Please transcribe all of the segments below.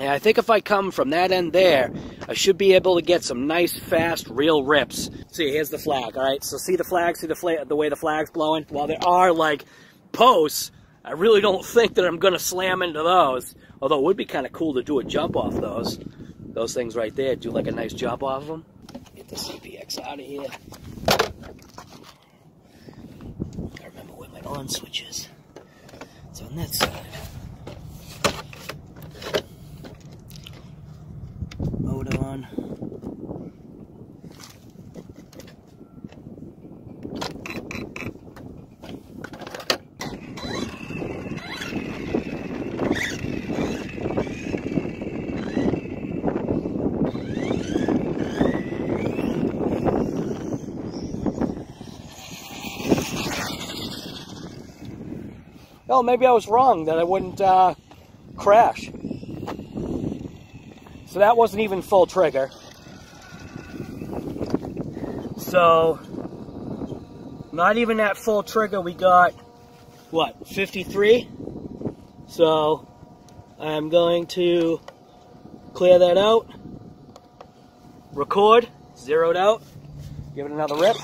And I think if I come from that end there, I should be able to get some nice, fast, real rips. See, here's the flag, all right? So see the flag, see the, the way the flag's blowing? While there are, like, posts, I really don't think that I'm going to slam into those. Although it would be kind of cool to do a jump off those. Those things right there. Do like a nice jump off them. Get the EPX out of here. I remember where my on switch is. It's on that side. Mode on. Oh, maybe I was wrong that I wouldn't uh, crash. So that wasn't even full trigger. So, not even at full trigger, we got, what, 53? So, I'm going to clear that out, record, zeroed out, give it another rip.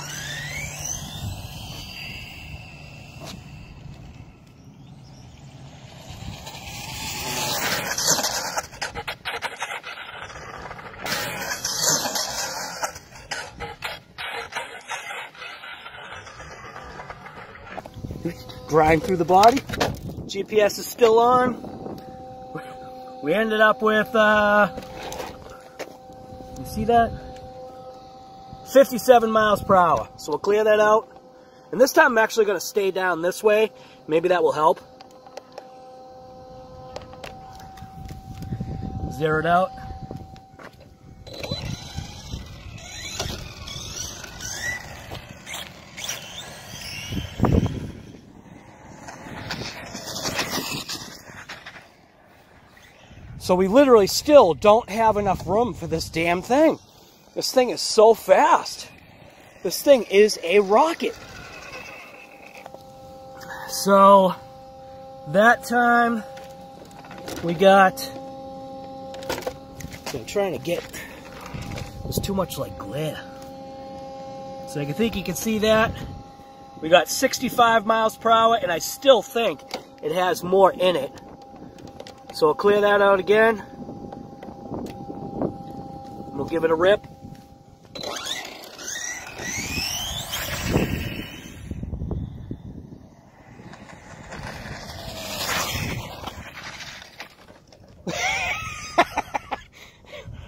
Grind through the body. GPS is still on. We ended up with, uh, you see that? 57 miles per hour. So we'll clear that out. And this time I'm actually going to stay down this way. Maybe that will help. Zero it out. So we literally still don't have enough room for this damn thing. This thing is so fast. This thing is a rocket. So that time we got, I'm trying to get, there's too much like glare. So I think you can see that. We got 65 miles per hour and I still think it has more in it. So I'll clear that out again. We'll give it a rip.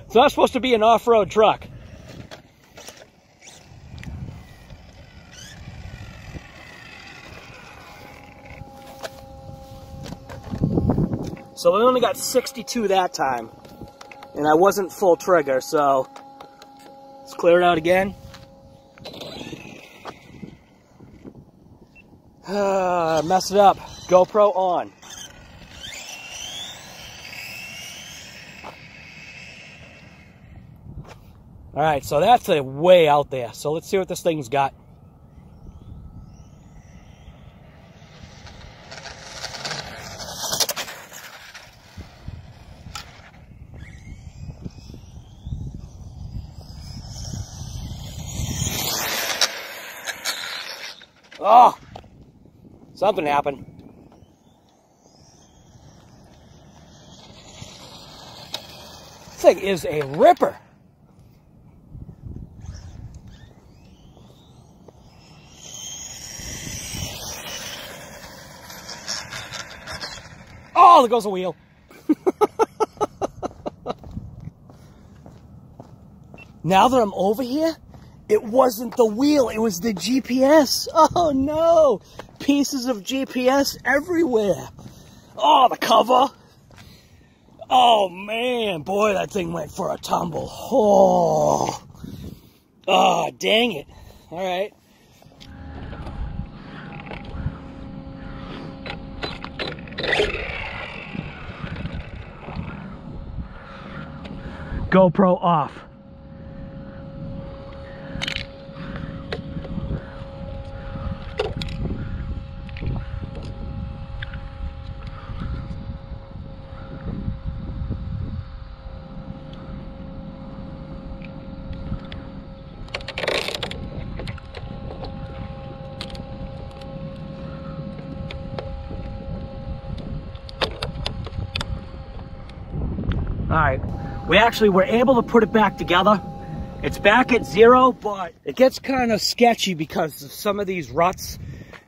it's not supposed to be an off-road truck. So we only got 62 that time. And I wasn't full trigger, so let's clear it out again. Mess it up. GoPro on. All right, so that's a way out there. So let's see what this thing's got. Oh, something happened. This thing is a ripper. Oh, there goes a wheel. now that I'm over here, it wasn't the wheel, it was the GPS. Oh no! Pieces of GPS everywhere. Oh, the cover. Oh man, boy, that thing went for a tumble. Oh, oh dang it. All right. GoPro off. Right, we actually were able to put it back together. It's back at zero, but it gets kind of sketchy because of some of these ruts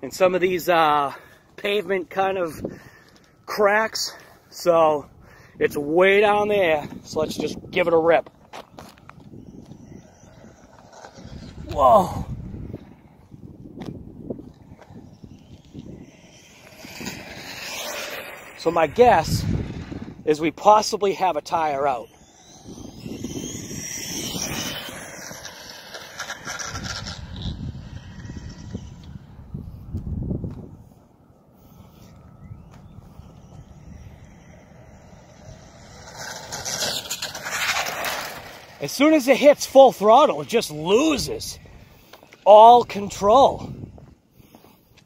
and some of these uh, pavement kind of cracks. So it's way down there. So let's just give it a rip. Whoa. So my guess is we possibly have a tire out. As soon as it hits full throttle, it just loses all control.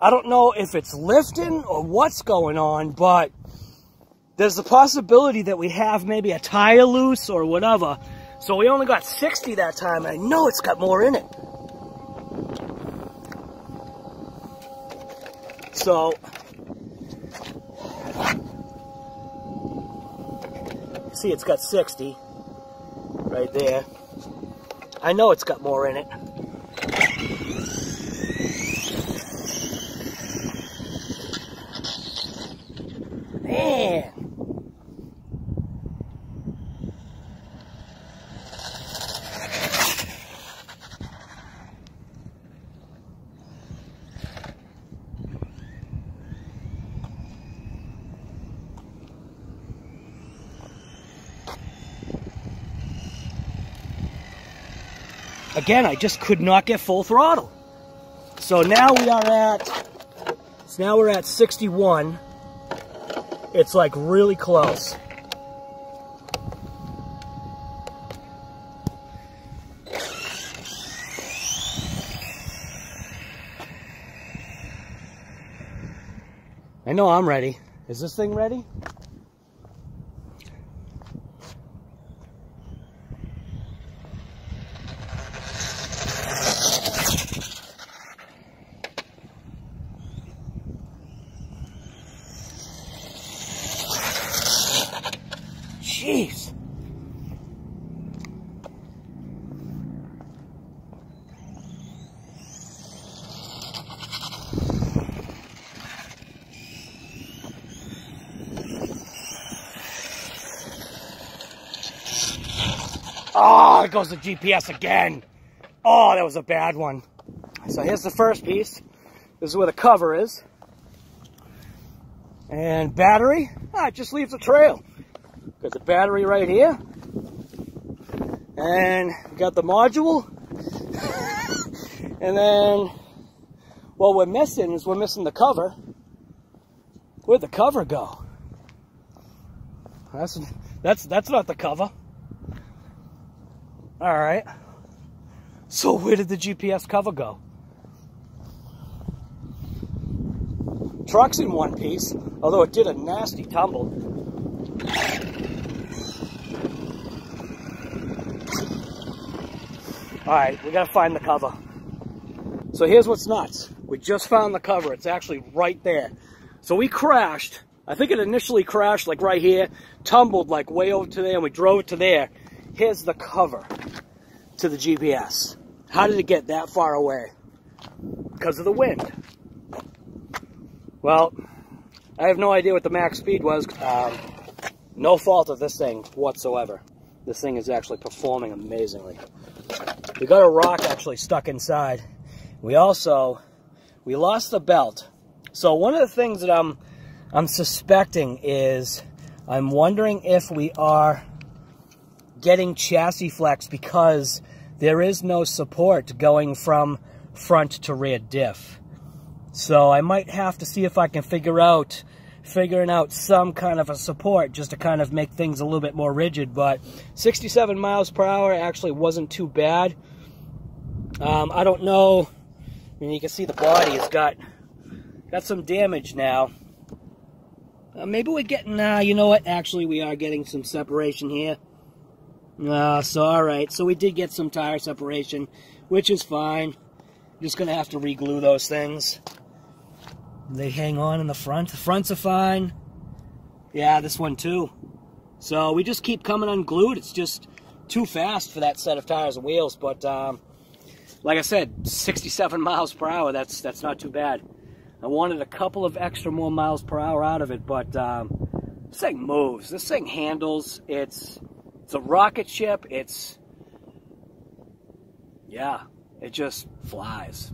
I don't know if it's lifting or what's going on, but there's the possibility that we have maybe a tire loose or whatever. So we only got 60 that time, I know it's got more in it. So, see it's got 60 right there. I know it's got more in it. Man. Again, I just could not get full throttle. So now we are at, so now we're at 61. It's like really close. I know I'm ready. Is this thing ready? Jeez. Oh, it goes the GPS again. Oh, that was a bad one. So here's the first piece. This is where the cover is. And battery, ah, it just leaves a trail. Got the battery right here. And got the module. and then what we're missing is we're missing the cover. Where'd the cover go? That's that's that's not the cover. Alright. So where did the GPS cover go? Truck's in one piece, although it did a nasty tumble. Alright, we gotta find the cover. So here's what's nuts. We just found the cover. It's actually right there. So we crashed. I think it initially crashed like right here, tumbled like way over to there, and we drove it to there. Here's the cover to the GPS. How did it get that far away? Because of the wind. Well, I have no idea what the max speed was. Um, no fault of this thing whatsoever. This thing is actually performing amazingly. We got a rock actually stuck inside. We also, we lost the belt. So one of the things that I'm, I'm suspecting is, I'm wondering if we are getting chassis flex because there is no support going from front to rear diff. So I might have to see if I can figure out figuring out some kind of a support just to kind of make things a little bit more rigid. But 67 miles per hour actually wasn't too bad. Um, I don't know. I mean, you can see the body has got got some damage now. Uh, maybe we're getting, uh, you know what? Actually, we are getting some separation here. Uh, so, all right. So we did get some tire separation, which is fine. Just going to have to reglue those things. They hang on in the front. The fronts are fine. Yeah, this one too. So we just keep coming unglued. It's just too fast for that set of tires and wheels. But um, like I said, 67 miles per hour, that's, that's not too bad. I wanted a couple of extra more miles per hour out of it, but um, this thing moves. This thing handles. It's, it's a rocket ship. It's, yeah, it just flies.